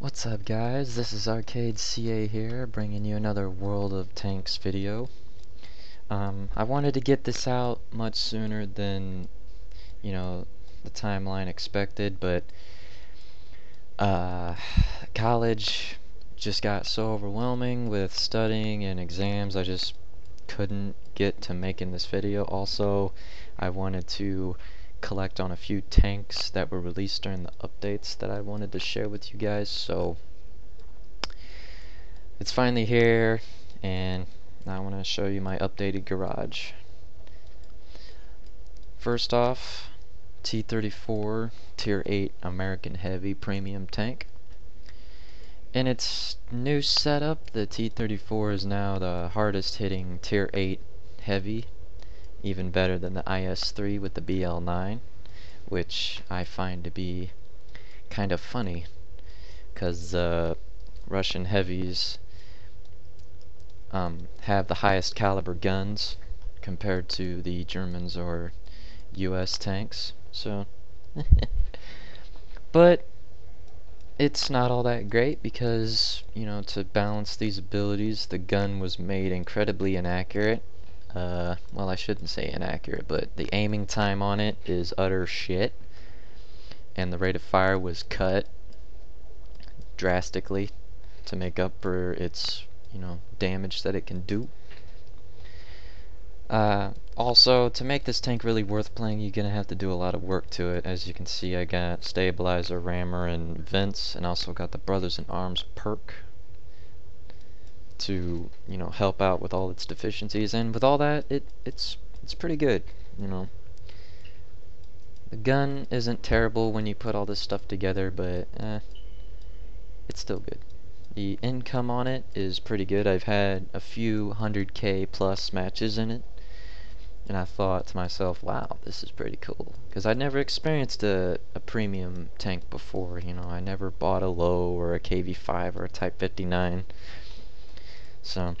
What's up guys, this is Arcade CA here, bringing you another World of Tanks video. Um, I wanted to get this out much sooner than, you know, the timeline expected, but uh, college just got so overwhelming with studying and exams, I just couldn't get to making this video. Also, I wanted to collect on a few tanks that were released during the updates that I wanted to share with you guys. So it's finally here and now I want to show you my updated garage. First off T-34 tier 8 American heavy premium tank. In its new setup the T-34 is now the hardest hitting tier 8 heavy even better than the IS-3 with the BL-9 which I find to be kind of funny because uh, Russian heavies um, have the highest caliber guns compared to the Germans or US tanks so. But it's not all that great because you know to balance these abilities the gun was made incredibly inaccurate uh, well I shouldn't say inaccurate, but the aiming time on it is utter shit, and the rate of fire was cut drastically to make up for its, you know, damage that it can do. Uh, also, to make this tank really worth playing, you're gonna have to do a lot of work to it. As you can see, I got stabilizer, rammer, and vents, and also got the Brothers in Arms perk, to you know help out with all its deficiencies and with all that it it's it's pretty good you know. The gun isn't terrible when you put all this stuff together but eh, it's still good. The income on it is pretty good. I've had a few hundred K plus matches in it and I thought to myself wow this is pretty cool. Because I'd never experienced a, a premium tank before you know. I never bought a Löwe or a KV5 or a Type 59 so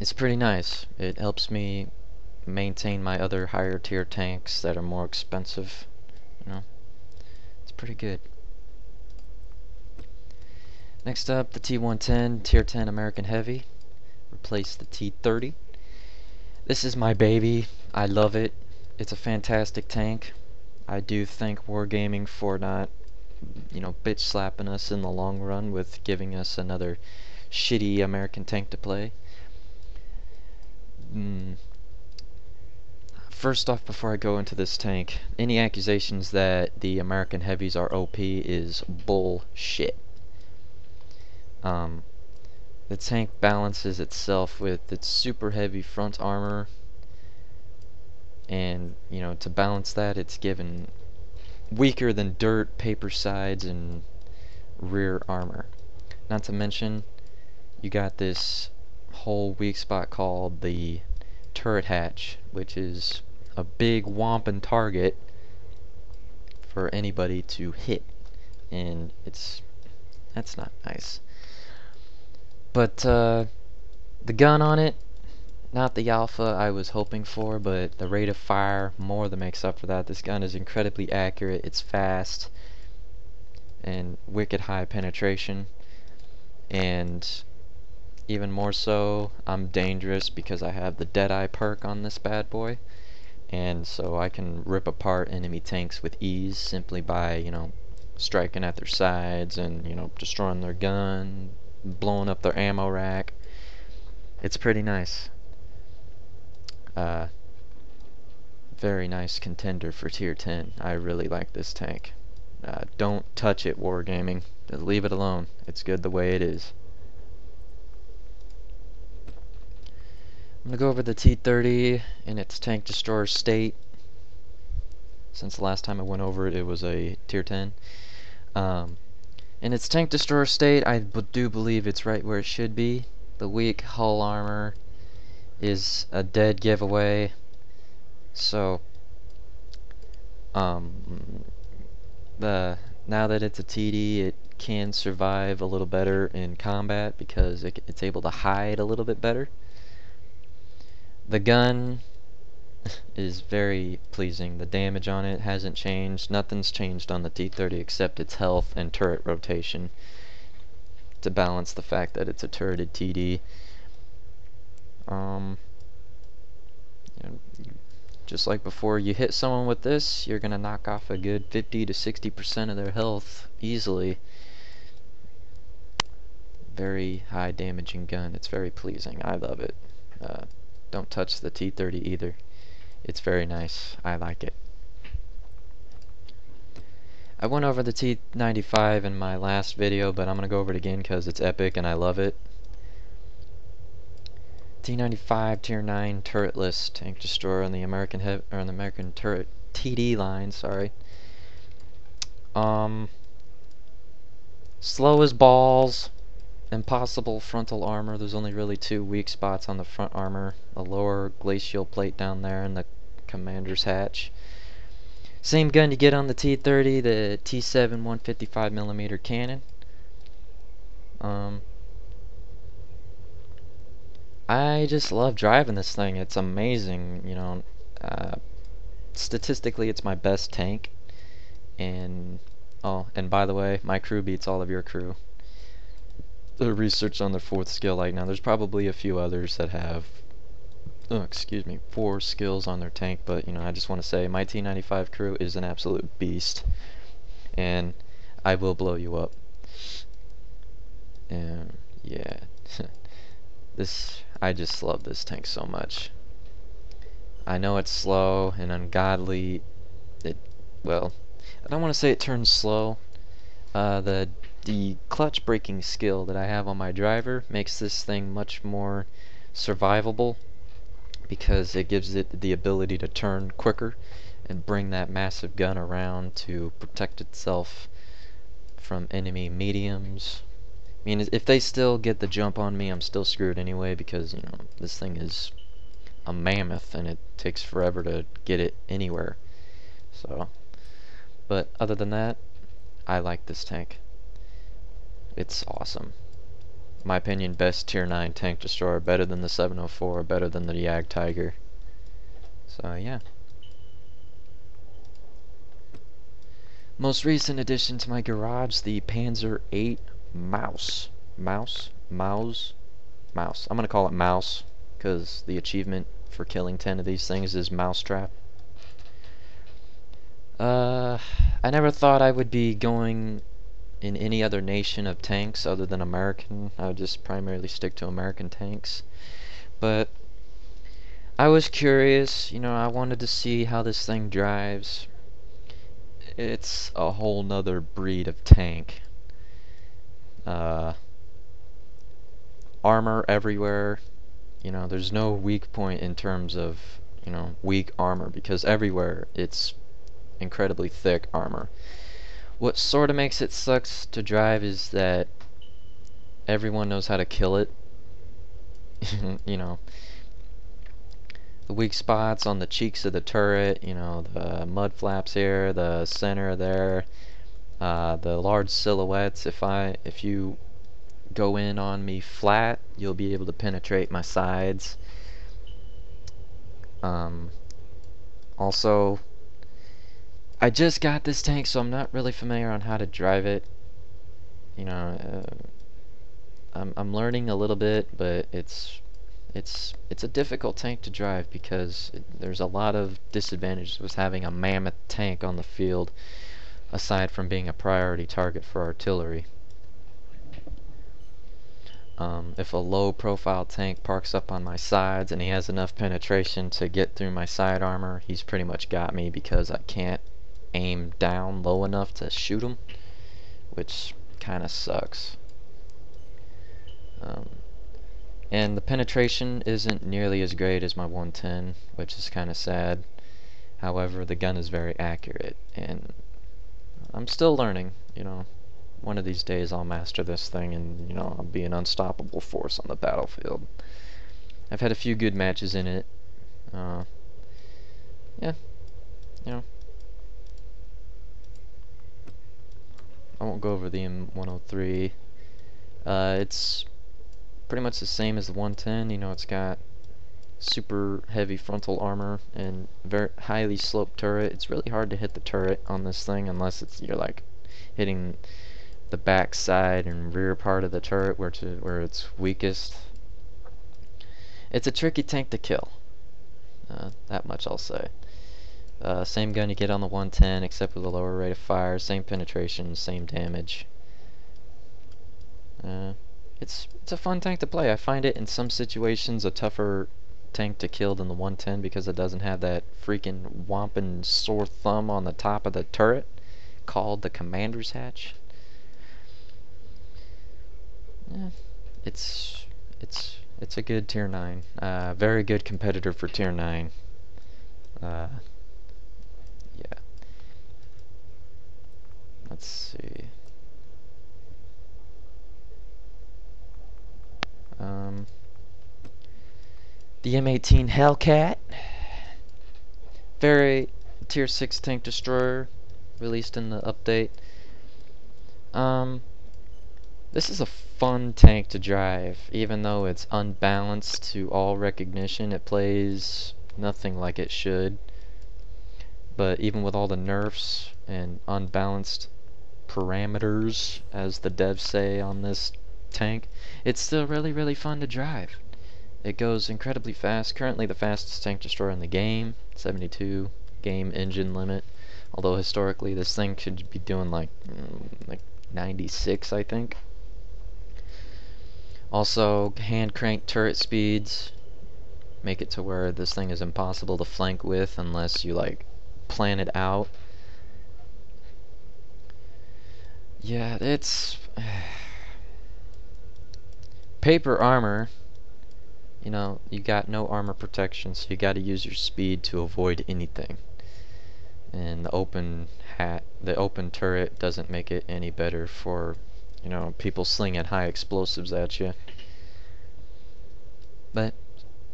it's pretty nice. It helps me maintain my other higher tier tanks that are more expensive. You know, it's pretty good. Next up, the T110 Tier 10 American Heavy. Replace the T30. This is my baby. I love it. It's a fantastic tank. I do thank Wargaming for not, you know, bitch slapping us in the long run with giving us another shitty American tank to play. Mm. First off, before I go into this tank, any accusations that the American heavies are OP is bullshit. Um, the tank balances itself with its super heavy front armor, and you know to balance that, it's given weaker than dirt paper sides and rear armor. Not to mention, you got this whole weak spot called the turret hatch, which is a big whomping target for anybody to hit. And it's that's not nice. But uh, the gun on it, not the alpha I was hoping for, but the rate of fire more than makes up for that. This gun is incredibly accurate, it's fast, and wicked high penetration. And even more so, I'm dangerous because I have the Deadeye perk on this bad boy. And so I can rip apart enemy tanks with ease simply by, you know, striking at their sides and, you know, destroying their gun, blowing up their ammo rack. It's pretty nice. Uh, very nice contender for tier 10. I really like this tank. Uh, don't touch it, Wargaming. Leave it alone. It's good the way it is. I'm going to go over the T-30 in its tank destroyer state. Since the last time I went over it, it was a tier 10. Um, in its tank destroyer state, I do believe it's right where it should be. The weak hull armor is a dead giveaway. So, um, the now that it's a TD, it can survive a little better in combat because it, it's able to hide a little bit better. The gun is very pleasing. The damage on it hasn't changed. Nothing's changed on the T-30 except its health and turret rotation. to balance the fact that it's a turreted TD. Um, just like before, you hit someone with this, you're gonna knock off a good 50 to 60% of their health easily. Very high damaging gun. It's very pleasing. I love it. Uh, don't touch the T30 either. It's very nice. I like it. I went over the T95 in my last video, but I'm going to go over it again because it's epic and I love it. T95 Tier 9 turretless tank destroyer on the American hev or on the American turret TD line, sorry. Um slow as balls, impossible frontal armor. There's only really two weak spots on the front armor, a lower glacial plate down there and the commander's hatch. Same gun you get on the T30, the T7 155mm cannon. Um, I just love driving this thing. It's amazing, you know. Uh, statistically, it's my best tank. And oh, and by the way, my crew beats all of your crew. The research on their fourth skill like now. There's probably a few others that have, oh, excuse me, four skills on their tank. But you know, I just want to say my T95 crew is an absolute beast, and I will blow you up. And yeah, this I just love this tank so much. I know it's slow and ungodly. It, well, I don't want to say it turns slow. Uh, the the clutch braking skill that I have on my driver makes this thing much more survivable because it gives it the ability to turn quicker and bring that massive gun around to protect itself from enemy mediums, I mean, if they still get the jump on me, I'm still screwed anyway because, you know, this thing is a mammoth and it takes forever to get it anywhere. So, but other than that, I like this tank. It's awesome. My opinion, best tier 9 tank destroyer, better than the 704, better than the Yag Jagdtiger. So, yeah. Most recent addition to my garage, the Panzer 8 Maus. Mouse? Mouse? Mouse. I'm gonna call it mouse, because the achievement for killing 10 of these things is mousetrap. Uh, I never thought I would be going in any other nation of tanks other than American. I would just primarily stick to American tanks. But I was curious, you know, I wanted to see how this thing drives. It's a whole nother breed of tank uh, armor everywhere. You know, there's no weak point in terms of, you know, weak armor because everywhere it's incredibly thick armor. What sort of makes it sucks to drive is that everyone knows how to kill it. you know, the weak spots on the cheeks of the turret, you know, the mud flaps here, the center there, uh, the large silhouettes, if I if you go in on me flat, you'll be able to penetrate my sides. Um, also, I just got this tank, so I'm not really familiar on how to drive it. You know, uh, I'm I'm learning a little bit, but it's it's it's a difficult tank to drive because it, there's a lot of disadvantages with having a mammoth tank on the field aside from being a priority target for artillery. Um, if a low profile tank parks up on my sides and he has enough penetration to get through my side armor, he's pretty much got me because I can't aim down low enough to shoot him, which kind of sucks. Um, and the penetration isn't nearly as great as my 110, which is kind of sad. However, the gun is very accurate, and I'm still learning, you know. One of these days I'll master this thing and, you know, I'll be an unstoppable force on the battlefield. I've had a few good matches in it. Uh, yeah, you know. I won't go over the M103. Uh, it's pretty much the same as the 110. You know, it's got super heavy frontal armor and very highly sloped turret. It's really hard to hit the turret on this thing unless it's you're like hitting the back side and rear part of the turret where to where it's weakest. It's a tricky tank to kill. Uh, that much I'll say. Uh, same gun you get on the 110, except with a lower rate of fire. Same penetration, same damage. Uh, it's it's a fun tank to play. I find it in some situations a tougher tank to kill than the 110 because it doesn't have that freaking whomping sore thumb on the top of the turret called the commander's hatch. Yeah, it's it's it's a good tier 9. Uh, very good competitor for tier 9. Uh, yeah. Let's see. Um, the M18 Hellcat. Very tier 6 tank destroyer released in the update. Um, this is a fun tank to drive, even though it's unbalanced to all recognition. It plays nothing like it should. But even with all the nerfs and unbalanced parameters, as the devs say on this tank, it's still really, really fun to drive. It goes incredibly fast. Currently the fastest tank destroyer in the game, 72 game engine limit. Although historically this thing should be doing like mm, like 96, I think. Also, hand crank turret speeds make it to where this thing is impossible to flank with unless you like plan it out. Yeah, it's paper armor. You know, you got no armor protection, so you got to use your speed to avoid anything. And the open hat, the open turret doesn't make it any better for you know, people slinging high explosives at you. But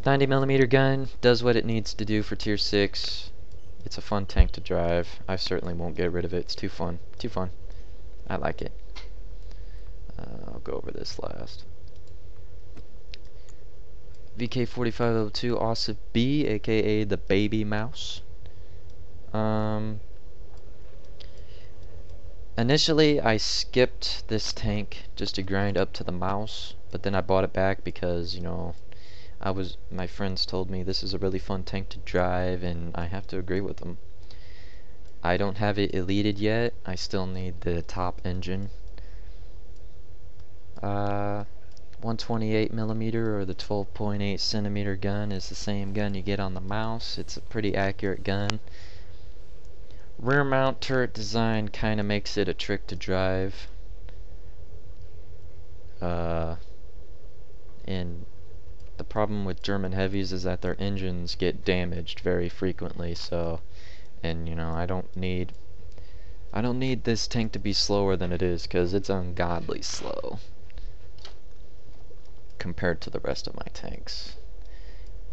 90 millimeter gun does what it needs to do for tier 6. It's a fun tank to drive. I certainly won't get rid of it. It's too fun. Too fun. I like it. Uh, I'll go over this last. VK4502 Ausf B, aka the baby mouse. Um, Initially, I skipped this tank just to grind up to the mouse, but then I bought it back because, you know, I was my friends told me this is a really fun tank to drive, and I have to agree with them. I don't have it elited yet. I still need the top engine. Uh, 128 millimeter or the 12.8 centimeter gun is the same gun you get on the mouse. It's a pretty accurate gun. Rear mount turret design kind of makes it a trick to drive. Uh, and the problem with German heavies is that their engines get damaged very frequently. So, and you know, I don't need I don't need this tank to be slower than it is because it's ungodly slow compared to the rest of my tanks.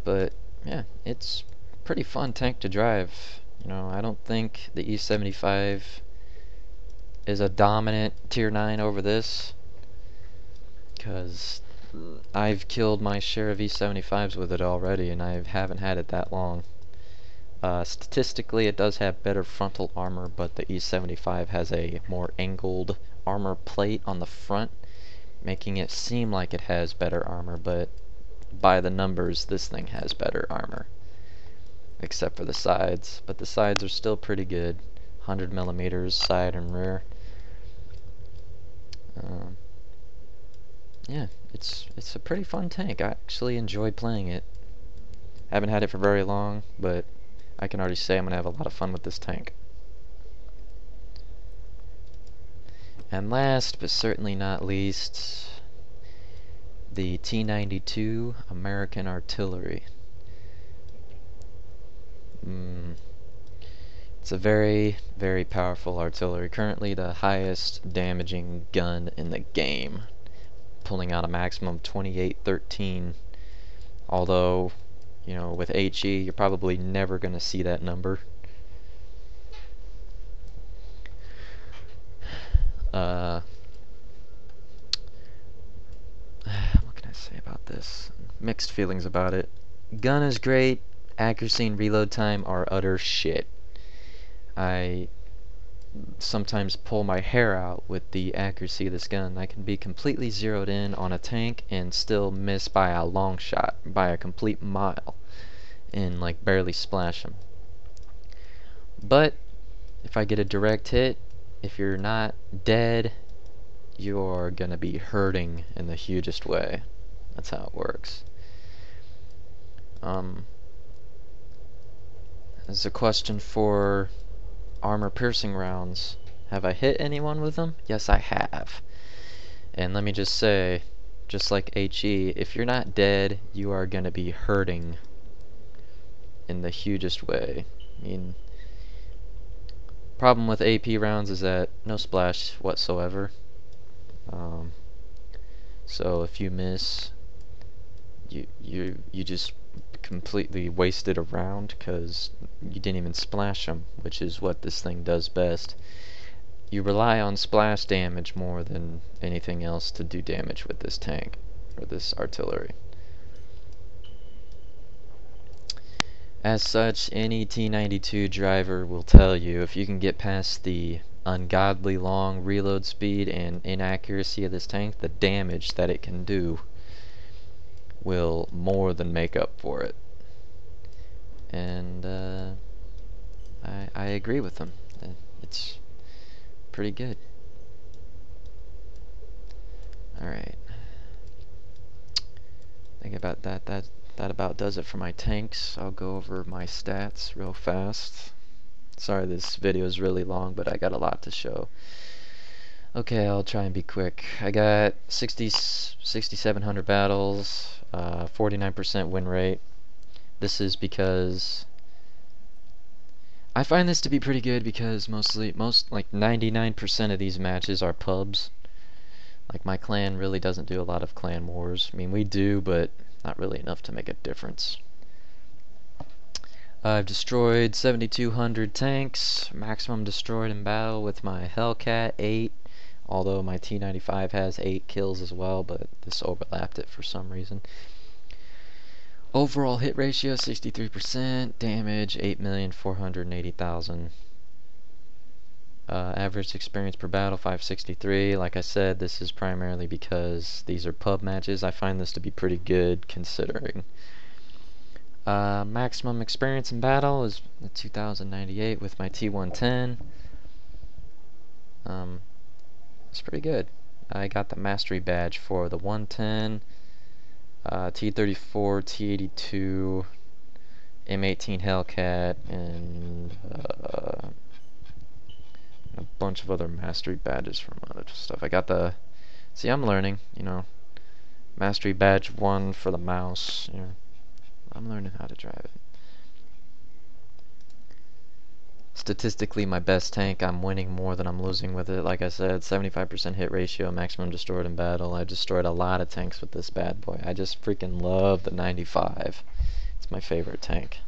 But yeah, it's pretty fun tank to drive. You know, I don't think the E75 is a dominant tier 9 over this because I've killed my share of E75s with it already and I haven't had it that long. Uh, statistically it does have better frontal armor but the E75 has a more angled armor plate on the front making it seem like it has better armor but by the numbers this thing has better armor except for the sides, but the sides are still pretty good. 100 millimeters side and rear. Um, yeah, it's it's a pretty fun tank. I actually enjoy playing it. Haven't had it for very long, but I can already say I'm gonna have a lot of fun with this tank. And last, but certainly not least, the T-92 American Artillery. Mm. It's a very, very powerful artillery. Currently the highest damaging gun in the game. Pulling out a maximum 2813. Although, you know, with HE, you're probably never going to see that number. Uh, what can I say about this? Mixed feelings about it. Gun is great accuracy and reload time are utter shit. I sometimes pull my hair out with the accuracy of this gun. I can be completely zeroed in on a tank and still miss by a long shot, by a complete mile, and like barely splash them. But if I get a direct hit, if you're not dead, you're gonna be hurting in the hugest way. That's how it works. Um, as a question for armor piercing rounds. Have I hit anyone with them? Yes, I have. And let me just say, just like HE, if you're not dead, you are going to be hurting in the hugest way. I mean, problem with AP rounds is that no splash whatsoever. Um, so if you miss, you you you just completely wasted around because you didn't even splash them, which is what this thing does best. You rely on splash damage more than anything else to do damage with this tank, or this artillery. As such, any T92 driver will tell you if you can get past the ungodly long reload speed and inaccuracy of this tank, the damage that it can do will more than make up for it. And uh, I, I agree with them. It's pretty good. Alright. Think about that. That that about does it for my tanks. I'll go over my stats real fast. Sorry this video is really long, but I got a lot to show. Okay, I'll try and be quick. I got 60, 6,700 battles, 49% uh, win rate. This is because I find this to be pretty good because mostly, most like 99% of these matches are pubs. Like my clan really doesn't do a lot of clan wars. I mean, we do, but not really enough to make a difference. I've destroyed 7,200 tanks, maximum destroyed in battle with my Hellcat 8, although my T95 has 8 kills as well, but this overlapped it for some reason. Overall hit ratio 63%, damage 8,480,000. Uh, average experience per battle 563. Like I said, this is primarily because these are pub matches. I find this to be pretty good considering. Uh, maximum experience in battle is 2098 with my T110. Um, it's pretty good. I got the mastery badge for the 110 uh, T34, T82, M18 Hellcat, and uh, a bunch of other mastery badges from other stuff. I got the, see I'm learning, you know, mastery badge 1 for the mouse, you know, I'm learning how to drive it. Statistically my best tank. I'm winning more than I'm losing with it. Like I said, 75% hit ratio, maximum destroyed in battle. I destroyed a lot of tanks with this bad boy. I just freaking love the 95. It's my favorite tank.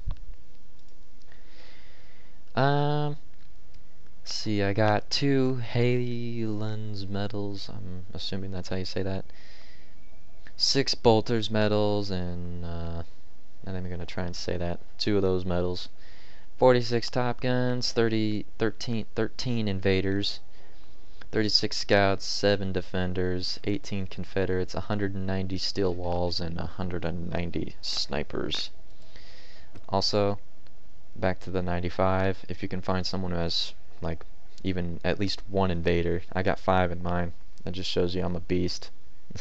Um, see, I got two Halens medals. I'm assuming that's how you say that. Six Boelter's medals, and uh, I'm going to try and say that. Two of those medals. 46 Top Guns, 30, 13, 13 Invaders, 36 Scouts, 7 Defenders, 18 Confederates, 190 Steel Walls, and 190 Snipers. Also, back to the 95, if you can find someone who has, like, even at least one Invader. I got 5 in mine. That just shows you I'm a beast.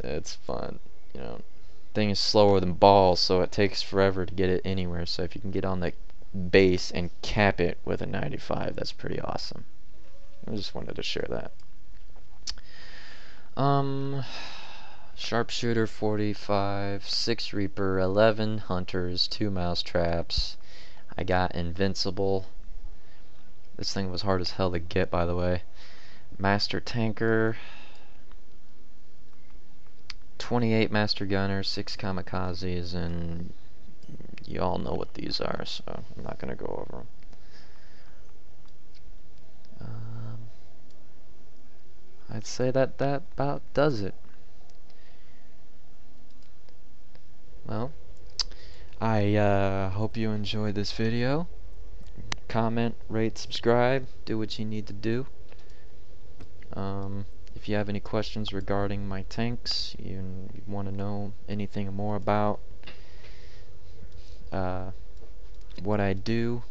it's fun, you know thing is slower than balls, so it takes forever to get it anywhere. So if you can get on the base and cap it with a 95, that's pretty awesome. I just wanted to share that. Um, sharpshooter 45, 6 reaper, 11 hunters, 2 mouse traps. I got invincible. This thing was hard as hell to get, by the way. Master tanker, 28 Master Gunners, 6 Kamikazes, and you all know what these are, so I'm not going to go over them. Um, I'd say that that about does it. Well, I uh, hope you enjoyed this video. comment, rate, subscribe, do what you need to do. Um, if you have any questions regarding my tanks, you, want to know anything more about uh, what I do,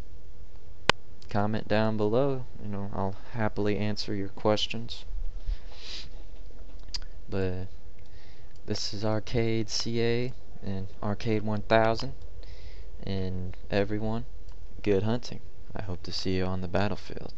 comment down below. You know, I'll happily answer your questions. But this is Arcade CA and Arcade 1000. And everyone, good hunting. I hope to see you on the battlefield.